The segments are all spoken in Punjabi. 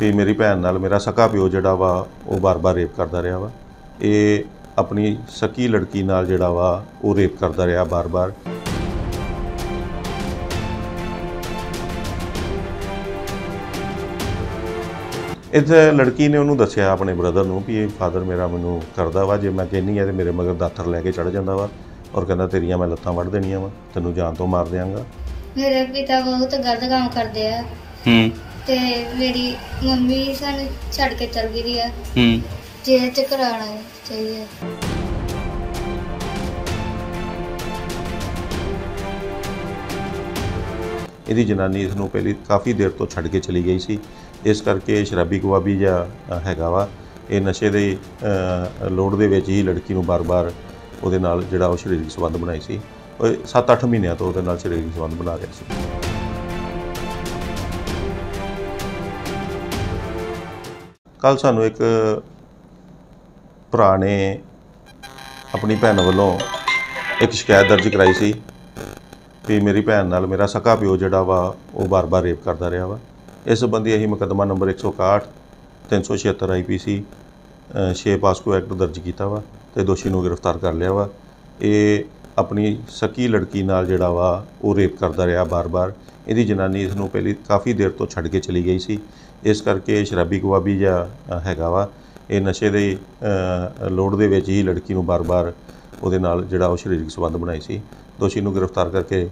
ਵੀ ਮੇਰੀ ਭੈਣ ਨਾਲ ਮੇਰਾ ਸਕਾ ਪਿਓ ਜਿਹੜਾ ਵਾ ਉਹ ਬਾਰ-ਬਾਰ ਰੇਪ ਕਰਦਾ ਰਿਹਾ ਵਾ। ਇਹ ਆਪਣੀ ਸਕੀ ਲੜਕੀ ਨਾਲ ਜਿਹੜਾ ਵਾ ਉਹ ਰੇਪ ਕਰਦਾ ਰਿਹਾ ਬਾਰ-ਬਾਰ। ਇੱਥੇ ਲੜਕੀ ਨੇ ਉਹਨੂੰ ਦੱਸਿਆ ਆਪਣੇ ਬ੍ਰਦਰ ਨੂੰ ਵੀ ਇਹ ਫਾਦਰ ਮੇਰਾ ਮੈਨੂੰ ਕਰਦਾ ਵਾ ਜੇ ਮੈਂ ਕਹਿੰਨੀ ਆ ਤੇ ਮੇਰੇ ਮਗਰ ਦਾਤਰ ਲੈ ਕੇ ਚੜ ਜਾਂਦਾ ਵਾ ਔਰ ਕਹਿੰਦਾ ਤੇਰੀਆਂ ਮੈਂ ਲੱਤਾਂ ਵੱਢ ਦੇਣੀਆਂ ਵਾ ਤੈਨੂੰ ਜਾਨ ਤੋਂ ਮਾਰ ਦਿਆਂਗਾ। ਮੇਰੇ ਪਿਤਾ ਬਹੁਤ ਗਲਤ ਕੰਮ ਕਰਦੇ ਆ। ਹੂੰ। ਤੇ ਮੇਰੀ ਮੰਮੀ ਸਾਨੂੰ ਛੱਡ ਕੇ ਚਲ ਗਈ ਦੀ ਆ। ਹੂੰ। ਜੇਲ੍ਹ ਚ ਕਰਾਉਣਾ ਚਾਹੀਦਾ। ਇਹਦੀ ਜਨਾਨੀ ਇਸ ਨੂੰ ਪਹਿਲੀ ਕਾਫੀ ਦੇਰ ਤੋਂ ਛੱਡ ਕੇ ਚਲੀ ਗਈ ਸੀ। ਇਸ ਕਰਕੇ ਸ਼ਰਾਬੀ ਜਿਹਾ ਅ, ਹੈਗਾ ਵਾ। ਇਹ ਨਸ਼ੇ ਦੇ ਲੋੜ ਦੇ ਵਿੱਚ ਹੀ ਲੜਕੀ ਨੂੰ ਬਾਰ-ਬਾਰ ਉਹਦੇ ਨਾਲ ਜਿਹੜਾ ਉਹ ਸਰੀਰਕ ਸੰਬੰਧ ਬਣਾਈ ਸੀ। ਉਹ 7-8 ਮਹੀਨਿਆਂ ਤੋਂ ਉਹਦੇ ਨਾਲ ਸਰੀਰਕ ਸੰਬੰਧ ਬਣਾ ਰਿਹਾ ਸੀ। ਕੱਲ ਸਾਨੂੰ ਇੱਕ ਭਰਾ ਨੇ ਆਪਣੀ ਭੈਣ ਵੱਲੋਂ ਇੱਕ ਸ਼ਿਕਾਇਤ ਦਰਜ ਕਰਾਈ ਸੀ ਵੀ ਮੇਰੀ ਭੈਣ ਨਾਲ ਮੇਰਾ ਸਕਾ ਪਿਓ ਜਿਹੜਾ ਵਾ, ਉਹ ਬਾਰ-ਬਾਰ ਰੇਪ ਕਰਦਾ ਰਿਹਾ ਵਾ। ਇਸ ਸੰਬੰਧੀ ਅਸੀਂ ਮੁਕੱਦਮਾ ਨੰਬਰ 161 376 ਆਈਪੀਸੀ 6 ਪਾਸਕੋ ਐਕਟ ਦਰਜ ਕੀਤਾ ਵਾ ਤੇ ਦੋਸ਼ੀ ਨੂੰ ਗ੍ਰਿਫਤਾਰ ਕਰ ਲਿਆ ਵਾ। ਇਹ ਆਪਣੀ ਸਕੀ ਲੜਕੀ ਨਾਲ ਜਿਹੜਾ ਵਾ ਉਹ ਰੇਪ ਕਰਦਾ ਰਿਹਾ ਬਾਰ-ਬਾਰ। ਇਹਦੀ ਜਨਾਨੀ ਇਸ ਨੂੰ ਪਹਿਲੀ ਕਾਫੀ ਦੇਰ ਤੋਂ ਛੱਡ ਕੇ ਚਲੀ ਗਈ ਸੀ। ਇਸ ਕਰਕੇ ਸ਼ਰਾਬੀ ਜਿਹਾ ਅ, ਹੈਗਾ ਵਾ। ਇਹ ਨਸ਼ੇ ਦੇ ਲੋੜ ਦੇ ਵਿੱਚ ਹੀ ਲੜਕੀ ਨੂੰ ਬਾਰ-ਬਾਰ ਉਹਦੇ ਨਾਲ ਜਿਹੜਾ ਉਹ ਸਰੀਰਕ ਸੰਬੰਧ ਬਣਾਈ ਸੀ। ਦੋਸ਼ੀ ਨੂੰ ਗ੍ਰਿਫਤਾਰ ਕਰਕੇ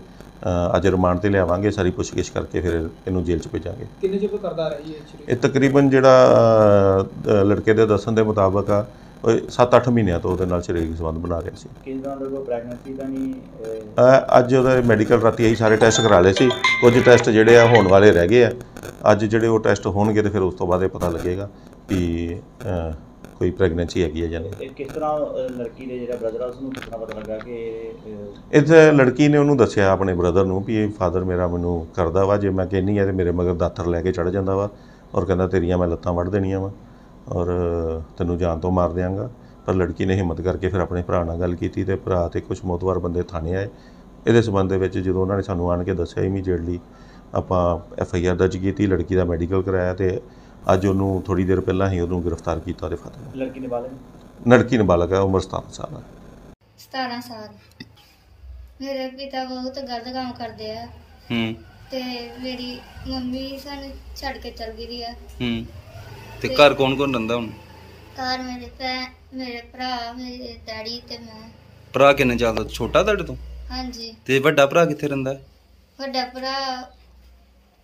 ਅੱਜ ਰਿਮਾਂਡ ਤੇ ਲਿਆਵਾਂਗੇ। ਸਾਰੀ ਪੁੱਛਗਿੱਛ ਕਰਕੇ ਫਿਰ ਇਹਨੂੰ ਜੇਲ੍ਹ 'ਚ ਭੇਜਾਂਗੇ। ਕਿੰਨੇ ਚਿਰ ਕਰਦਾ ਰਹੀ ਹੈ ਇਹ ਤਕਰੀਬਨ ਜਿਹੜਾ ਲੜਕੇ ਦੇ ਦੱਸਣ ਦੇ ਮੁਤਾਬਕ ਆ 7-8 ਮਹੀਨਿਆਂ ਤੋਂ ਉਹਦੇ ਨਾਲ ਸਰੀਰਕ ਸੰਬੰਧ ਬਣਾ ਰਿਹਾ ਸੀ। ਕਿਸ ਤਰ੍ਹਾਂ ਦਾ ਪ੍ਰੈਗਨੈਂਸੀ ਨਹੀਂ ਅੱਜ ਉਹਦੇ ਮੈਡੀਕਲ ਰਾਤੀ ਅਸੀਂ ਸਾਰੇ ਟੈਸਟ ਕਰਾ ਲਏ ਸੀ। ਕੁਝ ਟੈਸਟ ਜਿਹੜੇ ਆ ਹੋਣ ਵਾਲੇ ਰਹਿ ਗਏ ਆ। ਅੱਜ ਜਿਹੜੇ ਉਹ ਟੈਸਟ ਹੋਣਗੇ ਤੇ ਫਿਰ ਉਸ ਤੋਂ ਬਾਅਦ ਇਹ ਪਤਾ ਲੱਗੇਗਾ ਕਿ ਕੋਈ ਪ੍ਰੈਗਨੈਂਸੀ ਹੈਗੀ ਹੈ ਜਾਂ ਨਹੀਂ। ਕਿਸ ਤਰ੍ਹਾਂ ਲੜਕੀ ਦੇ ਜਿਹੜਾ ਬ੍ਰਦਰ ਆ ਉਸ ਨੂੰ ਕਿਸ ਤਰ੍ਹਾਂ ਪਤਾ ਲੱਗਾ ਕਿ ਇੱਥੇ ਲੜਕੀ ਨੇ ਉਹਨੂੰ ਦੱਸਿਆ ਆਪਣੇ ਬ੍ਰਦਰ ਨੂੰ ਵੀ ਇਹ ਫਾਦਰ ਮੇਰਾ ਮੈਨੂੰ ਕਰਦਾ ਵਾ ਜੇ ਮੈਂ ਕਹਿੰਨੀ ਆ ਤੇ ਮੇਰੇ ਮਗਰ ਦਾਤਰ ਲੈ ਕੇ ਚੜ ਜਾਂਦਾ ਵਾ। ਔਰ ਕਹਿੰਦਾ ਤੇਰੀਆਂ ਮੈਂ ਲੱਤਾਂ ਵੱਢ ਦੇਣੀਆਂ ਵਾ। ਔਰ ਤੈਨੂੰ ਜਾਨ ਤੋਂ ਮਾਰ ਦਿਆਂਗਾ। ਪਰ ਲੜਕੀ ਨੇ ਹਿੰਮਤ ਕਰਕੇ ਫਿਰ ਆਪਣੇ ਭਰਾ ਨਾਲ ਗੱਲ ਕੀਤੀ ਤੇ ਭਰਾ ਤੇ ਕੁਝ ਮੋਤਵਾਰ ਬੰਦੇ ਥਾਣੇ ਆਏ। ਇਹਦੇ ਸਬੰਧ ਦੇ ਵਿੱਚ ਜਦੋਂ ਉਹਨਾਂ ਨੇ ਸਾਨੂੰ ਆਣ ਕੇ ਦੱਸਿਆ ਇਮੀਡੀਏਟਲੀ ਆਪਾਂ ਐਫ ਆਈ ਆਰ ਦਰਜ ਕੀਤੀ ਲੜਕੀ ਦਾ ਮੈਡੀਕਲ ਕਰਾਇਆ ਤੇ ਅੱਜ ਉਹਨੂੰ ਥੋੜੀ ਦੇਰ ਪਹਿਲਾਂ ਹੀ ਉਹਨੂੰ ਗ੍ਰਿਫਤਾਰ ਕੀਤਾ ਉਹਦੇ ਫਾਦਰ ਲੜਕੀ ਨੇ ਬਾਲਗ? ਲੜਕੀ ਨਾਬਾਲਗ ਹੈ ਉਮਰ 17 ਸਾਲ ਹੈ 17 ਸਾਲ। ਮੇਰੇ ਪਿਤਾ ਬਹੁਤ ਗਲਤ ਕੰਮ ਕਰਦੇ ਆ। ਹੂੰ। ਤੇ ਮੇਰੀ ਮੰਮੀ ਸਾਨੂੰ ਛੱਡ ਕੇ ਚਲ ਗਈ ਦੀ ਆ। ਹੂੰ। ਤੇ ਘਰ ਕੌਣ ਕੌਣ ਰਹਿੰਦਾ ਹੁਣ? ਘਰ ਮੇਰੇ ਭੈਣ ਮੇਰੇ ਭਰਾ ਮੇਰੇ ਡੈਡੀ ਤੇ ਮੈਂ। ਭਰਾ ਕਿੰਨੇ ਚੱਲਦਾ ਛੋਟਾ ਤੁਹਾਡੇ ਤੋਂ? ਹਾਂਜੀ। ਤੇ ਵੱਡਾ ਭਰਾ ਕਿੱਥੇ ਰਹਿੰਦਾ? ਹੈ? ਵੱਡਾ ਭਰਾ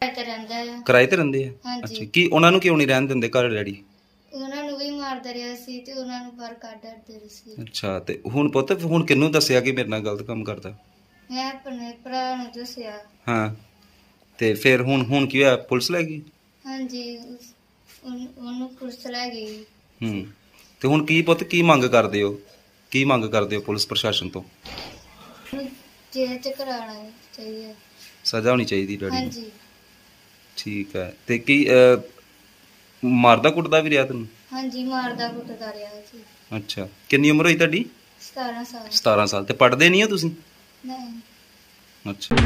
ਇੱਥੇ ਰਹਿੰਦਾ ਆ। ਕਿਰਾਏ ਤੇ ਰਹਿੰਦੇ ਆ? ਹਾਂਜੀ। ਅੱਛਾ ਕੀ ਉਹਨਾਂ ਨੂੰ ਕਿਉਂ ਨਹੀਂ ਰਹਿਣ ਦਿੰਦੇ ਘਰ ਡੈਡੀ? ਉਹਨਾਂ ਨੂੰ ਵੀ ਮਾਰਦਾ ਰਿਹਾ ਸੀ ਤੇ ਉਹਨਾਂ ਨੂੰ ਬਾਹਰ ਕੱਢ ਦਿੰਦੇ ਸੀ। ਅੱਛਾ ਤੇ ਹੁਣ ਪੁੱਤ ਹੁਣ ਕਿਹਨੂੰ ਦੱਸਿਆ ਕਿ ਮੇਰੇ ਨਾਲ ਗਲਤ ਕੰਮ ਕਰਦਾ? ਮੈਂ ਆਪਣੇ ਭਰਾ ਨੂੰ ਦੱਸਿਆ। ਹਾਂ ਤੇ ਫਿਰ ਹੁਣ ਹੁਣ ਕੀ ਹੋਇਆ? ਪੁਲਿਸ ਲੈ ਗਈ? ਹਾਂਜੀ ਉਸ- ਉਹਨ- ਉਹਨੂੰ ਪੁਲਿਸ ਲੈ ਗਈ। ਹੂੰ। ਤੇ ਹੁਣ ਕੀ ਪੁੱਤ ਕੀ ਮੰਗ ਕਰਦੇ ਹੋ? ਕੀ ਮੰਗ ਕਰਦੇ ਹੋ ਪੁਲਿਸ ਪ੍ਰਸ਼ਾਸਨ ਤੋਂ? ਉਹਨੂੰ ਜੇਲ੍ਹ ਚ ਕਰਾਉਣਾ ਚਾਹੀਦਾ। ਸਜ਼ਾ ਹੋਣੀ ਚਾਹੀਦੀ ਡੈਡੀ ਨੂੰ। ਹਾਂਜੀ। ਠੀਕ ਹੈ। ਤੇ ਕੀ ਅਹ, ਮਾਰਦਾ ਕੁੱਟਦਾ ਵੀ ਰਿਹਾ ਤੈਨੂੰ? ਹਾਂਜੀ ਮਾਰਦਾ ਕੁੱਟਦਾ ਰਿਹਾ ਸੀ ਅੱਛਾ। ਕਿੰਨੀ ਉਮਰ ਹੋਈ ਤੁਹਾਡੀ? 17 ਸਾਲ। 17 ਸਾਲ। ਤੇ ਪੜ੍ਹਦੇ ਨਹੀਂ ਹੋ ਤੁਸੀਂ? ਨਹੀਂ। ਅੱਛਾ।